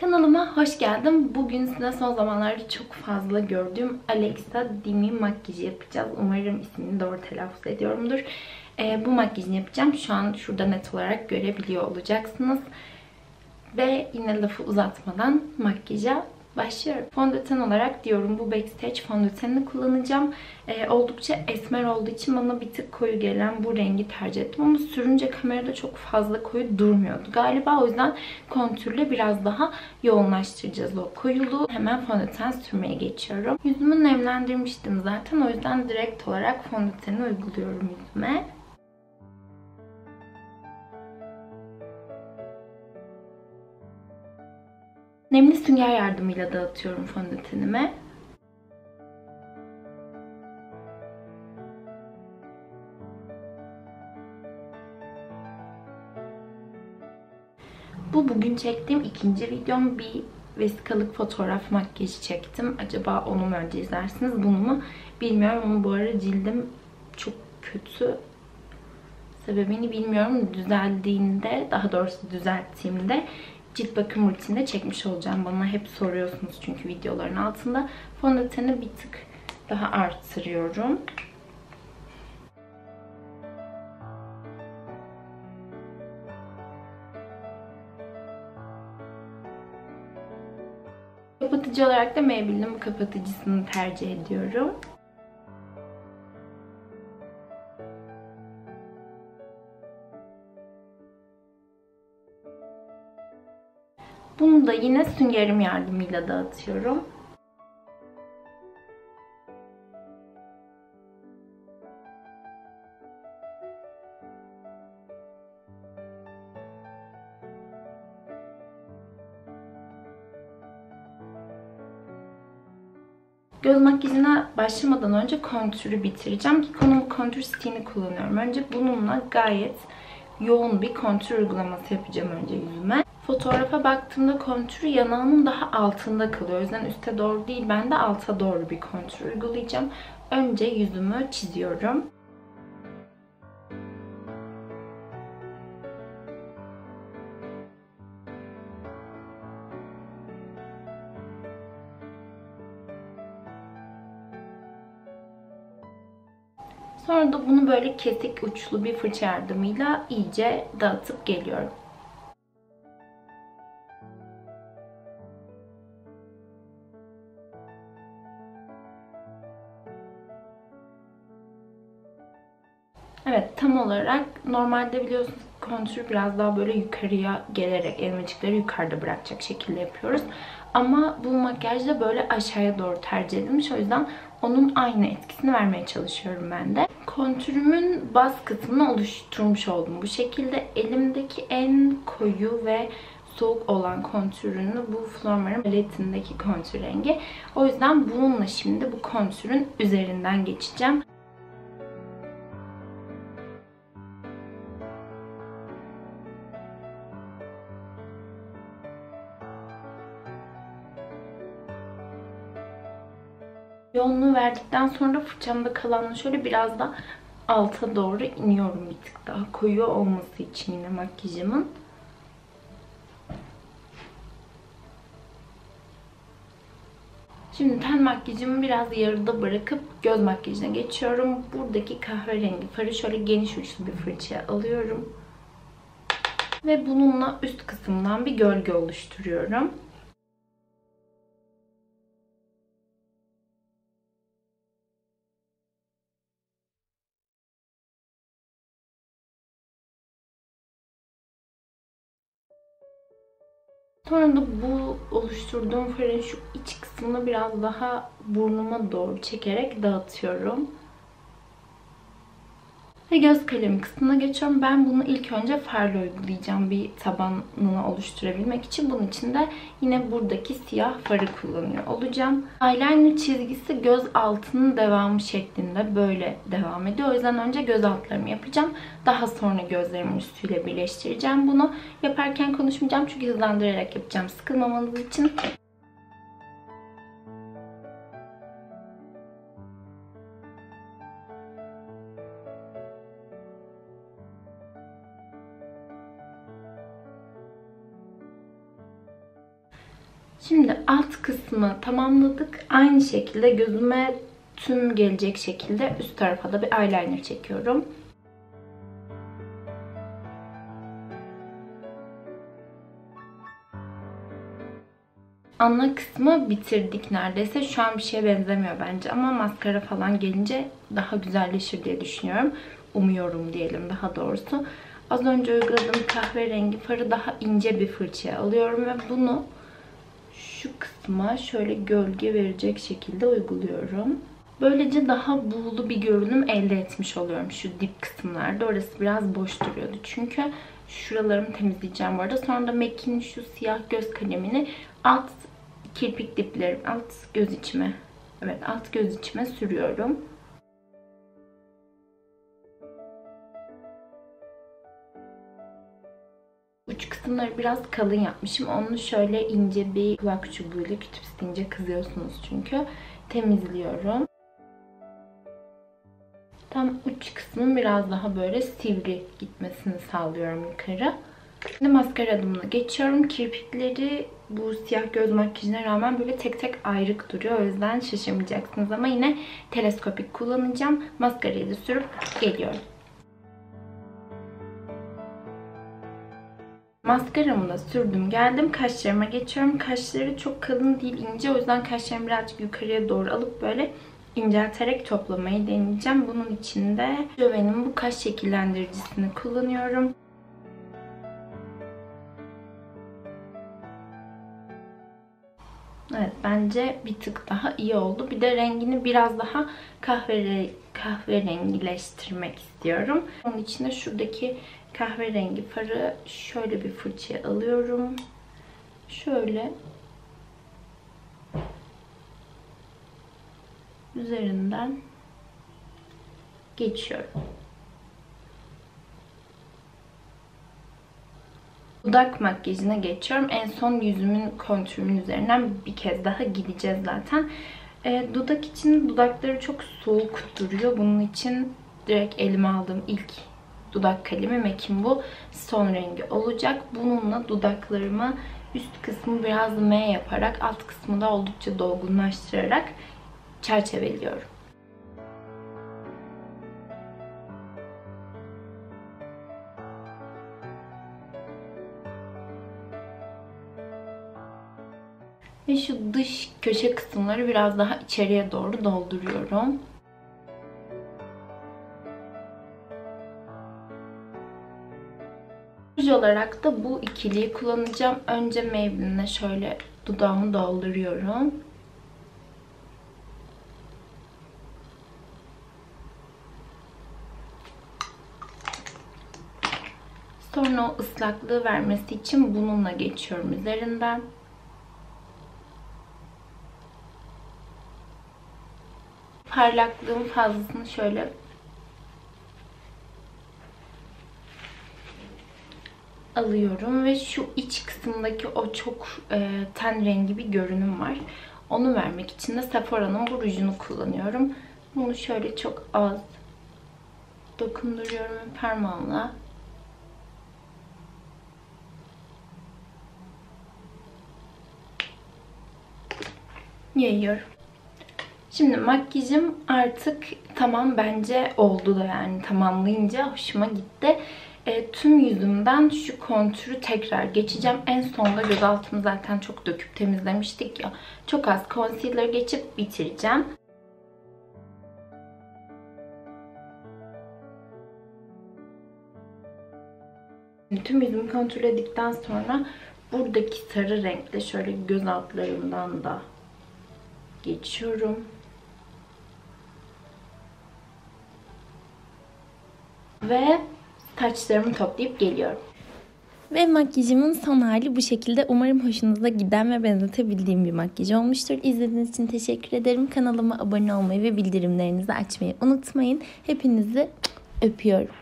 Kanalıma hoş geldin. Bugün size son zamanlarda çok fazla gördüğüm Alexa Dimi makyajı yapacağız. Umarım ismini doğru telaffuz ediyorumdur. Ee, bu makyajını yapacağım. Şu an şurada net olarak görebiliyor olacaksınız. Ve yine lafı uzatmadan makyaja başlıyorum. Fondöten olarak diyorum bu Backstage fondötenini kullanacağım. Ee, oldukça esmer olduğu için bana bir tık koyu gelen bu rengi tercih ettim. Ama sürünce kamerada çok fazla koyu durmuyordu. Galiba o yüzden kontürle biraz daha yoğunlaştıracağız o koyuluğu. Hemen fondöten sürmeye geçiyorum. Yüzümü nemlendirmiştim zaten. O yüzden direkt olarak fondöteni uyguluyorum yüzüme. Nemli sünger yardımıyla dağıtıyorum fondötenime. Bu bugün çektiğim ikinci videom. Bir vesikalık fotoğraf makyajı çektim. Acaba onu mu önce izlersiniz bunu mu bilmiyorum ama bu ara cildim çok kötü. Sebebini bilmiyorum. Düzeldiğinde, daha doğrusu düzelttiğimde cilt bakım rutininde çekmiş olacağım. Bana hep soruyorsunuz çünkü videoların altında. Fondöteni bir tık daha arttırıyorum. Kapatıcı olarak da Maybelline'in bu kapatıcısını tercih ediyorum. Bunu da yine süngerim yardımıyla dağıtıyorum. Göz makyajına başlamadan önce kontürü bitireceğim. Konum kontür stick'ini kullanıyorum. Önce bununla gayet yoğun bir kontür uygulaması yapacağım önce yüzüme. Fotoğrafa baktığımda kontür yanağımın daha altında kalıyor. O yüzden üste doğru değil ben de alta doğru bir kontür uygulayacağım. Önce yüzümü çiziyorum. Sonra da bunu böyle kesik uçlu bir fırça yardımıyla iyice dağıtıp geliyorum. Evet tam olarak normalde biliyorsunuz kontür biraz daha böyle yukarıya gelerek elmacıkları yukarıda bırakacak şekilde yapıyoruz. Ama bu makyajda böyle aşağıya doğru tercih edilmiş. O yüzden onun aynı etkisini vermeye çalışıyorum ben de. Kontürümün baz kısmını oluşturmuş oldum. Bu şekilde elimdeki en koyu ve soğuk olan kontürünü bu Flormar'ın paletindeki kontür rengi. O yüzden bununla şimdi bu kontürün üzerinden geçeceğim. Yoğunluğu verdikten sonra fırçamda kalanla şöyle biraz da alta doğru iniyorum bir tık daha koyu olması için yine makyajımın. Şimdi ten makyajımı biraz yarıda bırakıp göz makyajına geçiyorum. Buradaki kahverengi farı şöyle geniş uçlu bir fırçaya alıyorum. Ve bununla üst kısımdan bir gölge oluşturuyorum. Sonra da bu oluşturduğum farın şu iç kısmını biraz daha burnuma doğru çekerek dağıtıyorum. Ve göz kalemi kısmına geçiyorum. Ben bunu ilk önce farla uygulayacağım bir tabanını oluşturabilmek için. Bunun için de yine buradaki siyah farı kullanıyor olacağım. Eyeliner çizgisi göz altının devamı şeklinde böyle devam ediyor. O yüzden önce göz altlarımı yapacağım. Daha sonra gözlerimin üstüyle birleştireceğim bunu. Yaparken konuşmayacağım çünkü hızlandırarak yapacağım sıkılmamanız için. Şimdi alt kısmı tamamladık. Aynı şekilde gözüme tüm gelecek şekilde üst tarafa da bir eyeliner çekiyorum. ana kısmı bitirdik neredeyse. Şu an bir şeye benzemiyor bence ama maskara falan gelince daha güzelleşir diye düşünüyorum. Umuyorum diyelim daha doğrusu. Az önce uyguladığım kahverengi farı daha ince bir fırçaya alıyorum ve bunu şu kısma şöyle gölge verecek şekilde uyguluyorum. Böylece daha buğulu bir görünüm elde etmiş oluyorum şu dip kısımlarda. Orası biraz boş duruyordu çünkü. Şuralarımı temizleyeceğim bu arada. Sonra da MAC'in şu siyah göz kalemini alt kirpik diplerim, alt göz içime, evet alt göz içime sürüyorum. Kısımları biraz kalın yapmışım. Onu şöyle ince bir kulak çubuğuyla kütüp istince kızıyorsunuz çünkü. Temizliyorum. Tam uç kısmın biraz daha böyle sivri gitmesini sağlıyorum yukarı. Şimdi maskara adımına geçiyorum. Kirpikleri bu siyah göz makyajına rağmen böyle tek tek ayrık duruyor. O yüzden şaşırmayacaksınız ama yine teleskopik kullanacağım. Maskarayı da sürüp geliyorum. Maskaramı da sürdüm geldim. Kaşlarıma geçiyorum. Kaşları çok kalın değil ince. O yüzden kaşlarımı birazcık yukarıya doğru alıp böyle incelterek toplamayı deneyeceğim. Bunun için de Joven'in bu kaş şekillendiricisini kullanıyorum. Evet bence bir tık daha iyi oldu. Bir de rengini biraz daha kahvere, kahverengileştirmek istiyorum. Onun için de şuradaki kahverengi farı şöyle bir fırçaya alıyorum. Şöyle üzerinden geçiyorum. Dudak makyajına geçiyorum. En son yüzümün kontürünün üzerinden bir kez daha gideceğiz zaten. E, dudak için dudakları çok soğuk duruyor. Bunun için direkt elime aldığım ilk dudak kalemi MAC'in bu son rengi olacak. Bununla dudaklarımı üst kısmı biraz M yaparak alt kısmı da oldukça dolgunlaştırarak çerçeveliyorum. Ve şu dış köşe kısımları biraz daha içeriye doğru dolduruyorum. Ruj olarak da bu ikiliyi kullanacağım. Önce Maybelline'e şöyle dudağımı dolduruyorum. Sonra o ıslaklığı vermesi için bununla geçiyorum üzerinden. parlaklığın fazlasını şöyle alıyorum ve şu iç kısımdaki o çok e, ten rengi bir görünüm var. Onu vermek için de Sephora'nın bu rujunu kullanıyorum. Bunu şöyle çok az dokunduruyorum parmağımla. Yayıyorum. Şimdi makyajım artık tamam bence oldu da yani tamamlayınca hoşuma gitti. E, tüm yüzümden şu kontürü tekrar geçeceğim. En sonda göz altımı zaten çok döküp temizlemiştik ya. Çok az concealer geçip bitireceğim. Tüm yüzümü kontrolledikten sonra buradaki sarı renkte şöyle göz altlarından da geçiyorum. Ve taçlarımı toplayıp geliyorum. Ve makyajımın son hali bu şekilde. Umarım hoşunuza giden ve benzetebildiğim bir makyaj olmuştur. İzlediğiniz için teşekkür ederim. Kanalıma abone olmayı ve bildirimlerinizi açmayı unutmayın. Hepinizi öpüyorum.